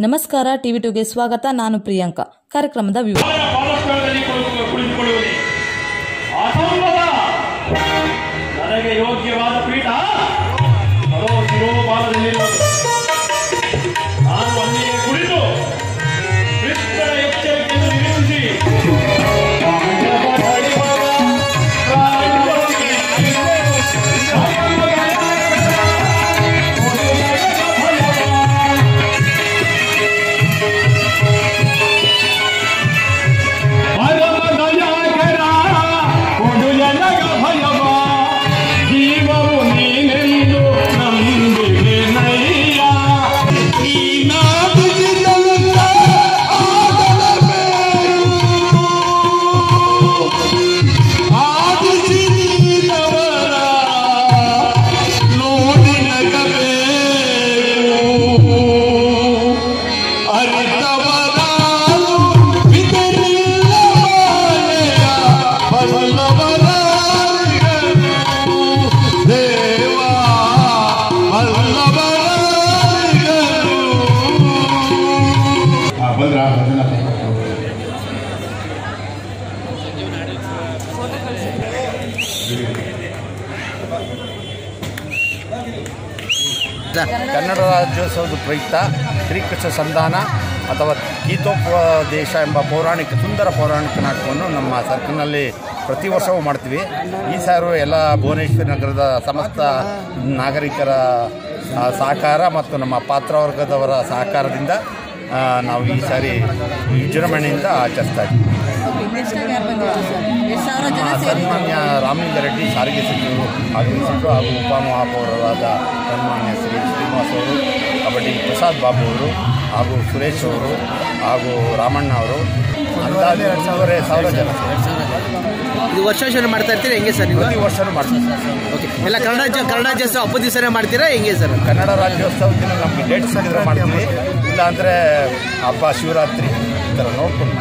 ನಮಸ್ಕಾರ ಟಿವಿ ಟುಗೆ ಸ್ವಾಗತ. ನಾನು ಪ್ರಿಯಾಂಕಾ. ಕಾರ್ಯಕ್ರಮದ ವಿವರ. ನನಗೆ ಯೋಗ್ಯವಾದ ಕನ್ನಡ ರಾಜ್ಯೋತ್ಸವದ ಪ್ರಯುಕ್ತ ಶ್ರೀಕೃಷ್ಣ ಸಂಧಾನ ಅಥವಾ ಗೀತೋಪದೇಶ ಎಂಬ ಪೌರಾಣಿಕ ಸುಂದರ ಪೌರಾಣಿಕ ನಾಟಕವನ್ನು ನಮ್ಮ ಸರ್ಕಲ್ನಲ್ಲಿ ಪ್ರತಿ ವರ್ಷವೂ ಮಾಡ್ತೀವಿ. ಈ ಸಾರು ಎಲ್ಲ ಭುವನೇಶ್ವರಿ ನಗರದ ಸಮಸ್ತ ನಾಗರಿಕರ ಸಹಕಾರ ಮತ್ತು ನಮ್ಮ ಪಾತ್ರವರ್ಗದವರ ಸಹಕಾರದಿಂದ ನಾವು ಈ ಸಾರಿ ವಿಜೃಂಭಣೆಯಿಂದ ಆಚರಿಸ್ತಾ ಇದ್ದೀವಿ. ಸನ್ಮಾನ್ಯ ರಾಮಲಿಂಗ ರೆಡ್ಡಿ ಸಾರಿಗೆ ಸಚಿವರು ಆಗಮಿಸಿದ್ರು ಹಾಗೂ ಉಪಮಹಾಪೌರರಾದ ಸನ್ಮಾನ್ಯ ಶ್ರೀ ಶ್ರೀನಿವಾಸ್ ಅವರು ಕಬಡ್ಡಿ ಪ್ರಸಾದ್ ಬಾಬು ಅವರು ಹಾಗೂ ಸುರೇಶ್ ಅವರು ಹಾಗೂ ರಾಮಣ್ಣ ಅವರು. ಅಂದಾಜು ಎರಡು ಸಾವಿರ ಜನ. ಇದು ವರ್ಷ ವರ್ಷ ಮಾಡ್ತಾ ಇರ್ತೀರಾ? ಹೆಂಗೆ ಸರ್ ನೀವು? ಪ್ರತಿ ವರ್ಷವೂ ಮಾಡ್ತೀವಿ ಓಕೆ ಎಲ್ಲ ಕನ್ನಡ ಕನ್ನಡ ಹಬ್ಬದ ದಿವಸನೇ ಮಾಡ್ತೀರಾ? ಹೆಂಗೆ ಸರ್? ಕನ್ನಡ ರಾಜ್ಯೋತ್ಸವ ದಿನ ನಮಗೆ ಡೇಟ್ ಸಿಕ್ಕಿದ್ರೆ ಮಾಡ್ತೀವಿ. ಇಲ್ಲ ಅಂದರೆ ಹಬ್ಬ ಶಿವರಾತ್ರಿ ಈ ಥರ ನೋಡ್ಕೊಂಡು